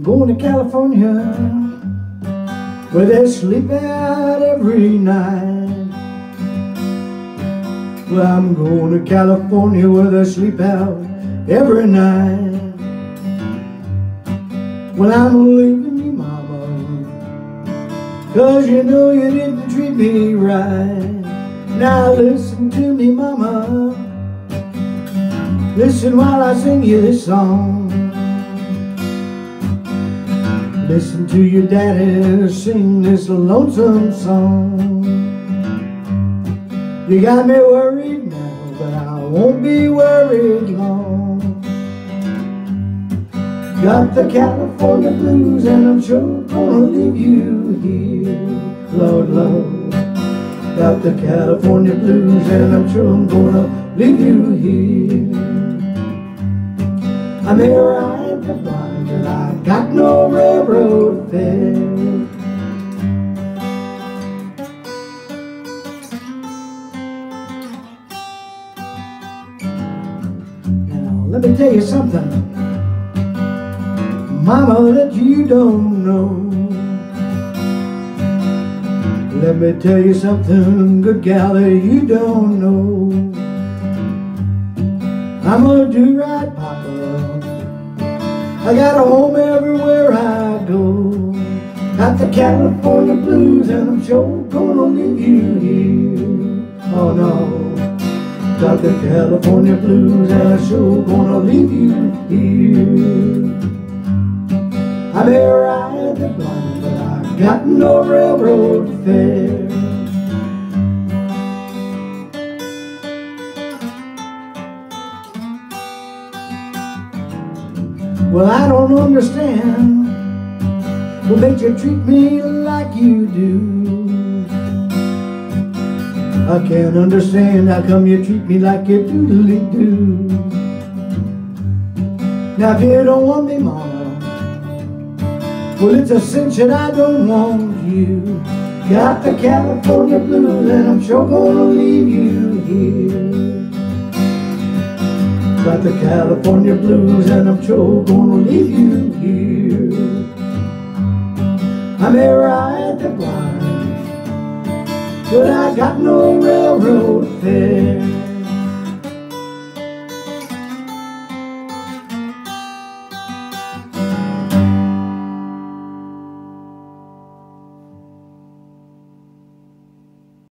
I'm going to California where they sleep out every night. Well, I'm going to California where they sleep out every night. Well, I'm leaving you, mama, cause you know you didn't treat me right. Now listen to me, mama, listen while I sing you this song. Listen to your daddy sing this lonesome song. You got me worried now, but I won't be worried long. Got the California blues and I'm sure gonna leave you here, Lord, Lord. Got the California blues and I'm sure I'm gonna leave you here. I may I got no railroad fare. Let me tell you something, Mama, that you don't know. Let me tell you something, good gal, that you don't know. I'm a do-right papa. I got a home everywhere I go. Got the California blues and I'm sure gonna leave you here. Oh no. Got the California blues and I'm sure gonna leave you here. I may ride the blind, but I got no railroad fare. Well, I don't understand what makes you treat me like you do. I can't understand how come you treat me like you doodly do. Now if you don't want me, mama, well it's a cinch that I don't want you. Got the California blues and I'm sure gonna leave you here. Got the California blues and I'm sure gonna leave you here. I may ride the blind, but I got no railroad fare.